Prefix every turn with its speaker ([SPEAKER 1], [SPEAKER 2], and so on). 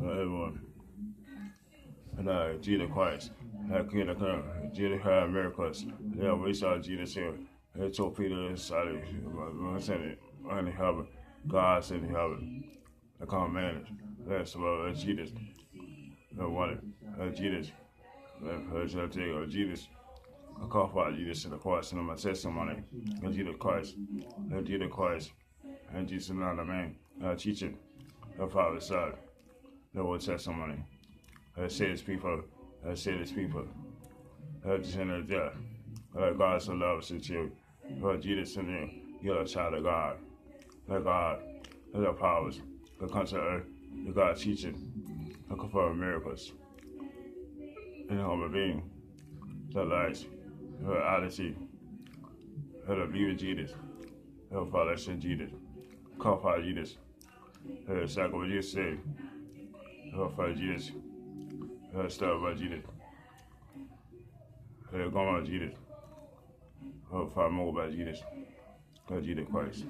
[SPEAKER 1] uh, everyone. And uh, Jesus Christ, that King of Kings, Jesus had miracles. Yeah, we saw Jesus here. He told Peter inside of sent it in heaven. God sent in heaven. The common man. That's uh, Jesus. I wanted. Uh, Jesus. Uh, uh, Jesus. I call for Jesus in the cross and my testimony. And Jesus Christ. Jesus Christ. And Jesus not a man. Uh, teaching. The Father's side. The Old Testimony. I say this people. Say this people. I just in the death. Let God so love us you. Lord Jesus in you. You're a child of God. Let God, the powers that come to earth. The God teaching. The confirm miracles. In human being. The lives her attitude, her believe in Jesus, her father, Jesus, call Father Jesus, her sacrifice Jesus saved, her follow Jesus, her stuff about Jesus, her go on Jesus, her follow more about Jesus, her Jesus Christ.